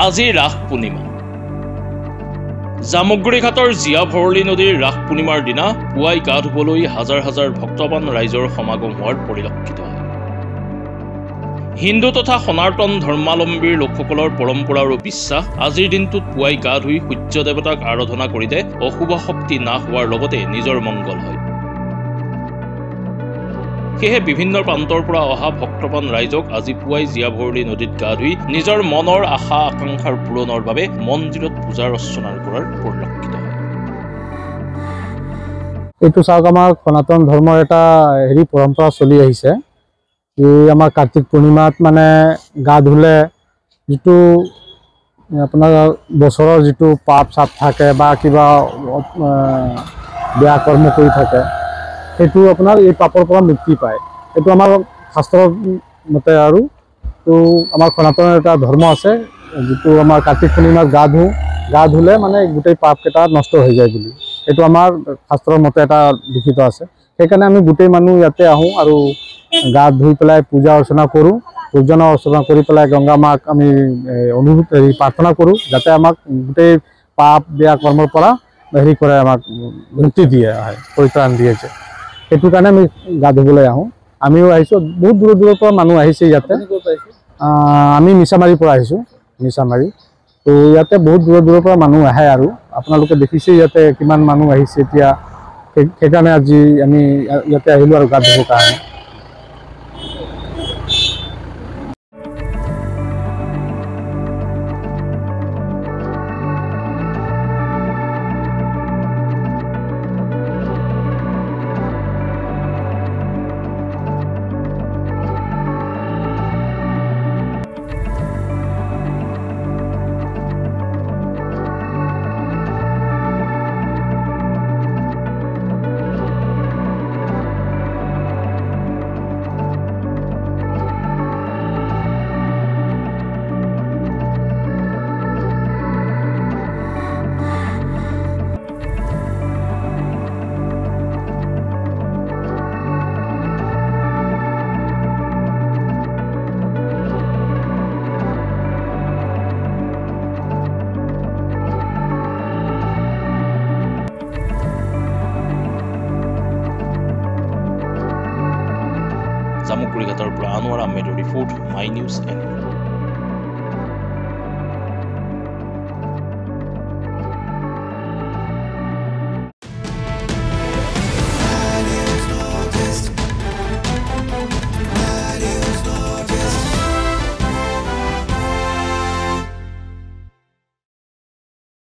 আজি ৰাস পূৰ্ণিমা। জামুগুৰিঘাটৰ জীয়া ভৰলী নদীৰ ৰাস পূৰ্ণিমাৰ দিনা পুৱাই গা ধুবলৈ হাজাৰ হাজাৰ ভক্তবান ৰাইজৰ সমাগম হোৱাৰ পৰিলক্ষিত হয়। হিন্দু তথা সনাতন ধৰ্মাৱলম্বীৰ লোকসকলৰ পৰম্পৰা আৰু বিশ্বাস আজিৰ দিনটোত পুৱাই গা ধুই সূৰ্য দেৱতাক আৰাধনা কৰিলে অশুভ শক্তি নাশ হোৱাৰ লগতে নিজৰ মংগল হয়। সেয়েহে বিভিন্ন প্ৰান্তৰ পৰা অহা ভক্তবান ৰাইজক আজি পুৱাই জীয়া ভৰলী নদীত গা ধুই নিজৰ মনৰ আশা আকাংক্ষাৰ পূৰণৰ বাবে মন্দিৰত পূজাৰ অৰ্চনা কৰাৰ পৰিলক্ষিত হয়। এইটো চাওক আমাৰ সনাতন ধৰ্মৰ এটা হেৰি পৰম্পৰা চলি আহিছে। এই আমাৰ কাৰ্তিক পূৰ্ণিমাত মানে গা ধুলে যিটো আপোনাৰ বছৰৰ যিটো পাপ চাপ থাকে বা কিবা বেয়া কৰ্ম কৰি থাকে সেইটো আপোনাৰ এই পাপৰ পৰা মুক্তি পায়। এইটো আমাৰ শাস্ত্ৰৰ মতে আৰু। তো আমাৰ সনাতনৰ এটা ধৰ্ম আছে যিটো আমাৰ কাৰ্তিক পূৰ্ণিমাত গা ধুওঁ গা ধুলে মানে গোটেই পাপকেইটা নষ্ট হৈ যায় বুলি। এইটো আমাৰ শাস্ত্ৰৰ মতে এটা লিখিত আছে। সেইকাৰণে আমি গোটেই মানুহ ইয়াতে আহোঁ আৰু গা ধুই পেলাই পূজা অৰ্চনা কৰোঁ। পূজা অৰ্চনা কৰি পেলাই গংগা মাক আমি অনুভূত হেৰি প্ৰাৰ্থনা কৰোঁ যাতে আমাক গোটেই পাপ বেয়া কৰ্মৰ পৰা হেৰি কৰে আমাক মুক্তি দিয়ে পৰিত্ৰাণ দিয়ে যে। সেইটো কাৰণে আমি গা ধুবলৈ আহোঁ। আমিও আহিছোঁ। বহুত দূৰৰ দূৰৰ পৰা মানুহ আহিছে ইয়াতে। আমি মিছামাৰীৰ পৰা আহিছোঁ মিছামাৰী। তো ইয়াতে বহুত দূৰৰ দূৰৰ পৰা মানুহ আহে আৰু। আপোনালোকে দেখিছে ইয়াতে কিমান মানুহ আহিছে এতিয়া। সেই- সেইকাৰণে আজি আমি ইয়া- ইয়াতে আহিলোঁ আৰু গা ধুবৰ কাৰণে। জামুগুৰিঘাটৰ পৰা আনোৱাৰ আহমেদৰ ৰিপৰ্ট মাই নিউজ এন